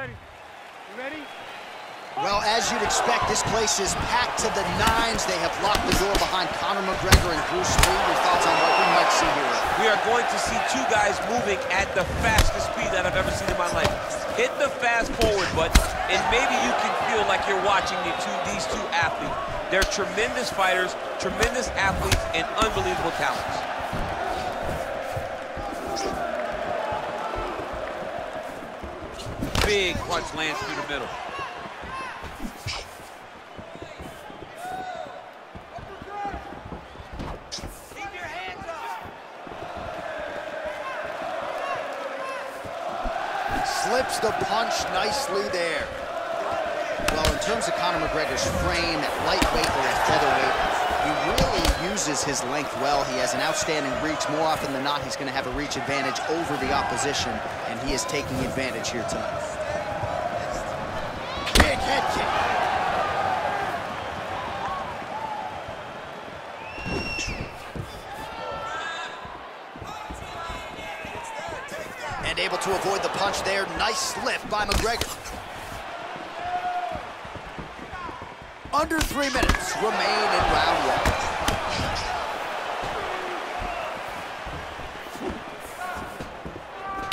ready? You ready? Well, as you'd expect, this place is packed to the nines. They have locked the door behind Conor McGregor and Bruce Lee. Your thoughts on what we might see here? We are going to see two guys moving at the fastest speed that I've ever seen in my life. Hit the fast forward button, and maybe you can feel like you're watching the two, these two athletes. They're tremendous fighters, tremendous athletes, and unbelievable talents. Big punch lands through the middle. Slips the punch nicely there. Well, in terms of Conor McGregor's frame at lightweight or at featherweight, he really uses his length well. He has an outstanding reach. More often than not, he's going to have a reach advantage over the opposition, and he is taking advantage here tonight. Big head kick. And able to avoid the punch there. Nice slip by McGregor. Under three minutes remain in round one.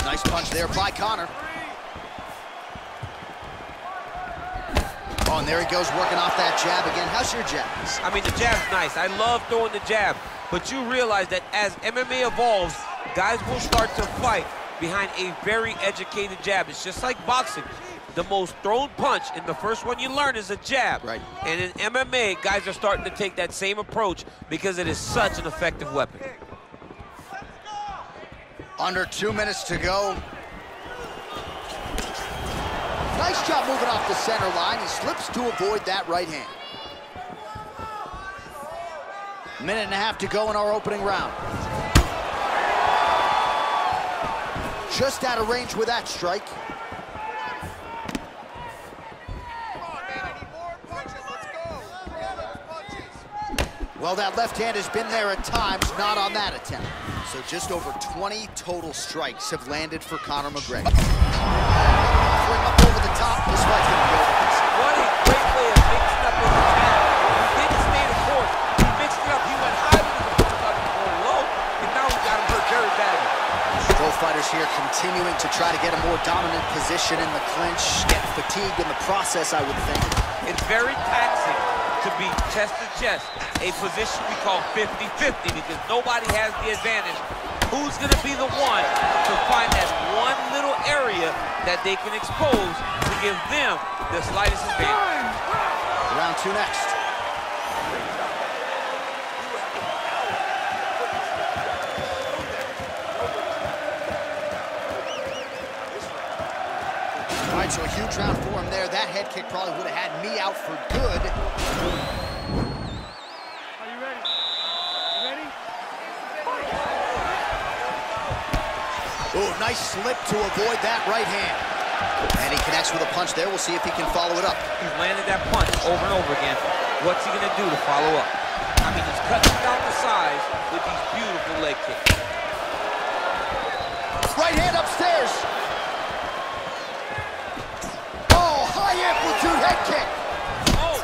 Nice punch there by Conor. Oh, and there he goes working off that jab again. How's your jab? I mean, the jab's nice. I love throwing the jab. But you realize that as MMA evolves, guys will start to fight behind a very educated jab. It's just like boxing. The most thrown punch, and the first one you learn is a jab. Right. And in MMA, guys are starting to take that same approach because it is such an effective weapon. Under two minutes to go. Nice job moving off the center line. He slips to avoid that right hand. Minute and a half to go in our opening round. Just out of range with that strike. Well, that left hand has been there at times, not on that attempt. So just over 20 total strikes have landed for Conor McGregor. Up over the top, this fight's gonna be fighters here continuing to try to get a more dominant position in the clinch, get fatigued in the process, I would think. It's very taxing to be chest to chest, a position we call 50-50 because nobody has the advantage. Who's gonna be the one to find that one little area that they can expose to give them the slightest advantage? Round two next. So a huge round for him there. That head kick probably would have had me out for good. Are you ready? You ready? Oh, nice slip to avoid that right hand. And he connects with a punch there. We'll see if he can follow it up. He's landed that punch over and over again. What's he gonna do to follow up? I mean, he's cutting down the size with these beautiful leg kicks. Right hand upstairs. Oh, high head kick. Oh,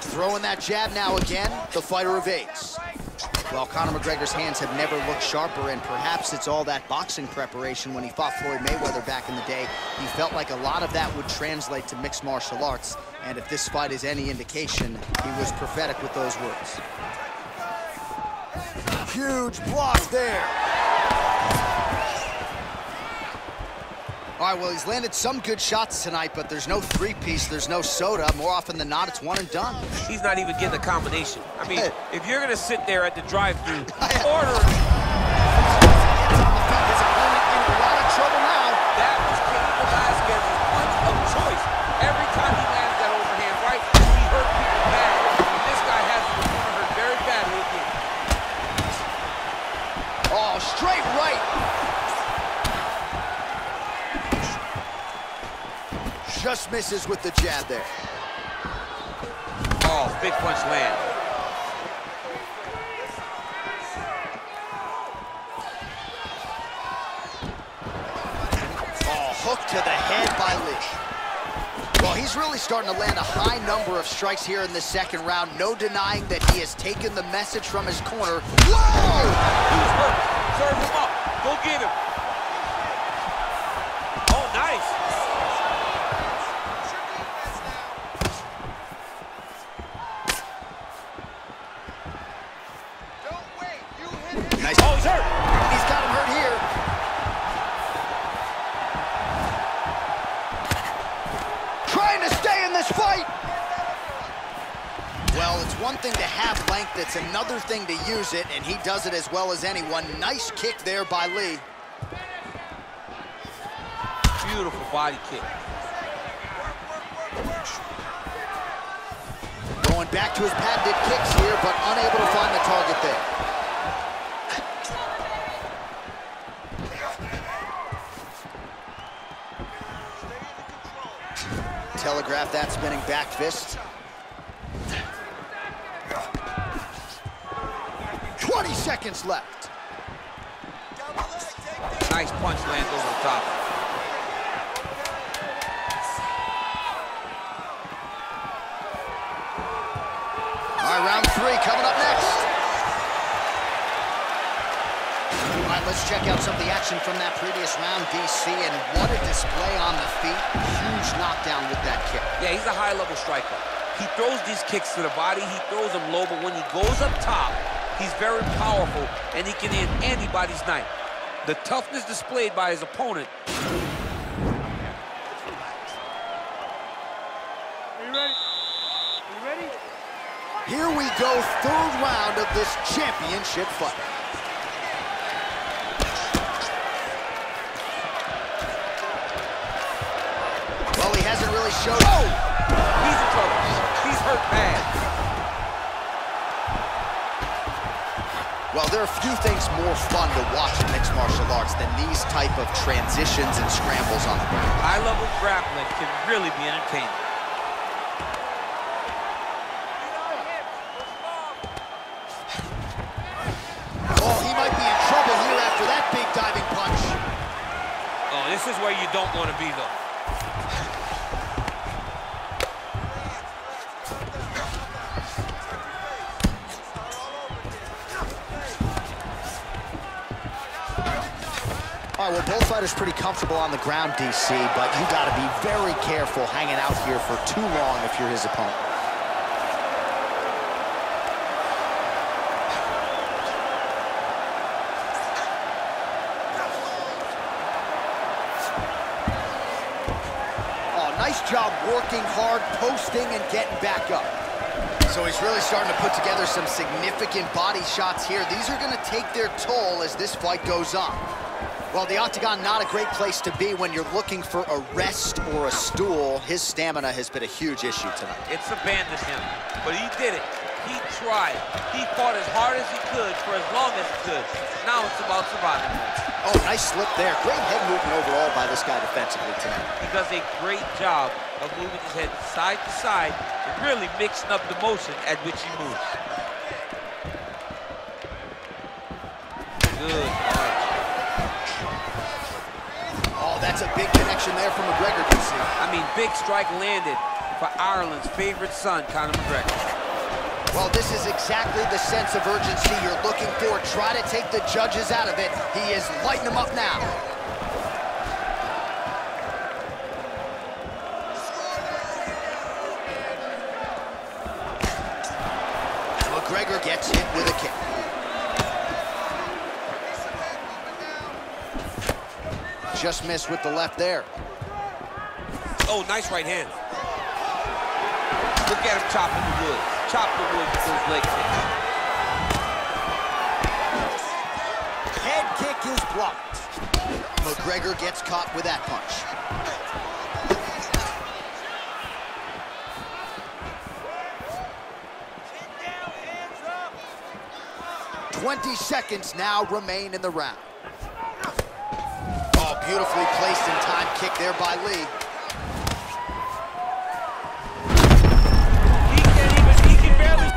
Throwing that jab now again. The fighter evades. Well, Conor McGregor's hands have never looked sharper, and perhaps it's all that boxing preparation when he fought Floyd Mayweather back in the day. He felt like a lot of that would translate to mixed martial arts, and if this fight is any indication, he was prophetic with those words. Huge block there. All right, well, he's landed some good shots tonight, but there's no three-piece, there's no soda. More often than not, it's one and done. he's not even getting a combination. I mean, if you're gonna sit there at the drive-through, Yeah. order Just misses with the jab there. Oh, big punch land. Oh, hook to the head by Lee. Well, he's really starting to land a high number of strikes here in the second round. No denying that he has taken the message from his corner. Whoa! He was hurt. Serve him up. Go get him. One thing to have length, it's another thing to use it, and he does it as well as anyone. Nice kick there by Lee. Beautiful body kick. Going back to his patented kicks here, but unable to find the target there. Telegraph that spinning back fist. Seconds left. Nice punch lands over the top. All right, round three coming up next. All right, let's check out some of the action from that previous round, DC, and what a display on the feet. Huge knockdown with that kick. Yeah, he's a high-level striker. He throws these kicks to the body, he throws them low, but when he goes up top, he's very powerful, and he can end anybody's night. The toughness displayed by his opponent Are you ready? Are you ready? Here we go, third round of this championship fight. Well, there are a few things more fun to watch in mixed martial arts than these type of transitions and scrambles on the ground. High-level grappling can really be entertaining. Oh, he might be in trouble here after that big diving punch. Oh, this is where you don't want to be, though. Well, both fighters pretty comfortable on the ground, DC, but you got to be very careful hanging out here for too long if you're his opponent. Oh, nice job working hard, posting, and getting back up. So he's really starting to put together some significant body shots here. These are going to take their toll as this fight goes on. Well, the octagon, not a great place to be when you're looking for a rest or a stool. His stamina has been a huge issue tonight. It's abandoned him, but he did it. He tried. He fought as hard as he could for as long as he could. Now it's about surviving. Oh, nice slip there. Great head movement overall by this guy defensively tonight. He does a great job of moving his head side to side and really mixing up the motion at which he moves. That's a big connection there from McGregor, see. I mean, big strike landed for Ireland's favorite son, Conor McGregor. Well, this is exactly the sense of urgency you're looking for. Try to take the judges out of it. He is lighting them up now. Just missed with the left there. Oh, nice right hand. Look at him chopping the wood. Chop the wood with those leg kicks. Head kick is blocked. McGregor gets caught with that punch. Twenty seconds now remain in the round. Beautifully placed in time kick there by Lee. He can't even, he can barely.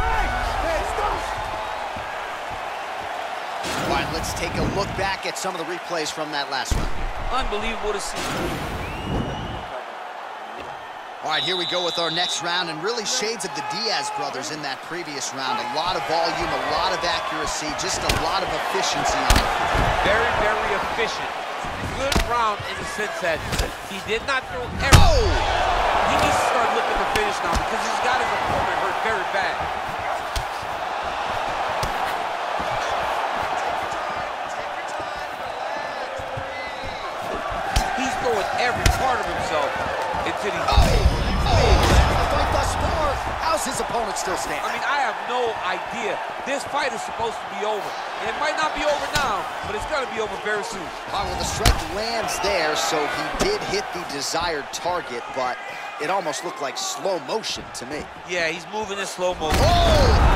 All right, let's take a look back at some of the replays from that last round. Unbelievable to see. All right, here we go with our next round, and really shades of the Diaz brothers in that previous round. A lot of volume, a lot of accuracy, just a lot of efficiency on it. Very, very efficient. Good round in the sense that he did not throw every... Oh! He needs to start looking to finish now because he's got his opponent hurt very bad. He's throwing every part of himself into the... Oh! Opponent still standing? I mean, I have no idea. This fight is supposed to be over. And it might not be over now, but it's going to be over very soon. All right, well, the strike lands there, so he did hit the desired target, but it almost looked like slow motion to me. Yeah, he's moving in slow motion. Oh!